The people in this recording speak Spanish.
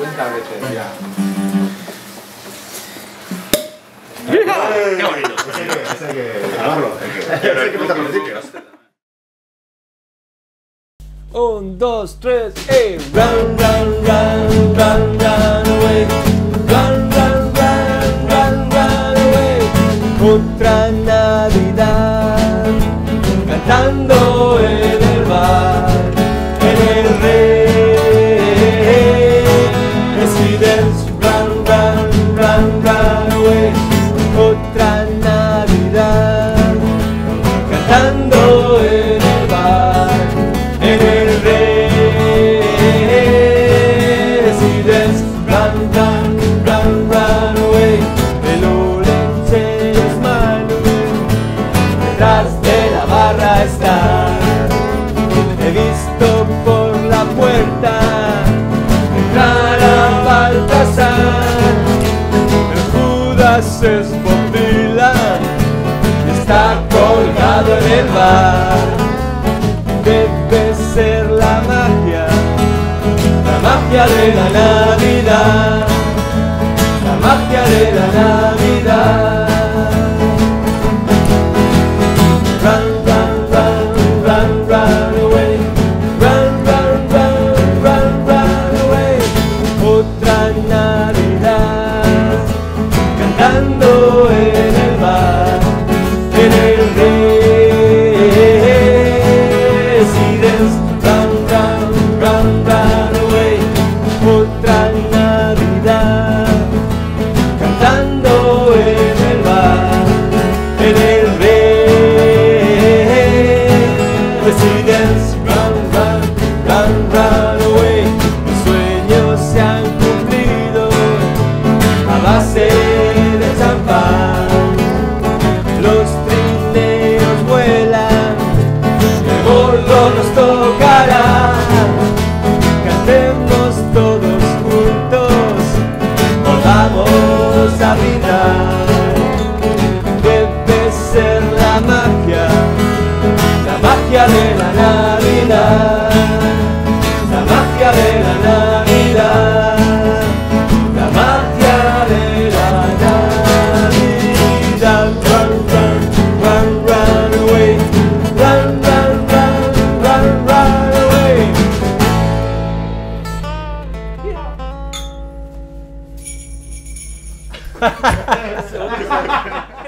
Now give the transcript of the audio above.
50 veces ya. ¡Qué bonito! Ese hay que, ese hay que grabarlo. Hay que, ese hay que meterlo en el sitio. Un, dos, tres, ey. Run, run, run, run, run away. Cantando en el bar, en el Residence. Run, run, run, run away. El orange es malo, detrás de la barra está. He visto por la puerta entrar a Baltasar. El Judas es Debe ser la magia, la magia de la Navidad, la magia de la Navidad. Run, run, run, run, run away. Run, run, run, run, run away. Otra Navidad, cantando en da vida. Esse é outro.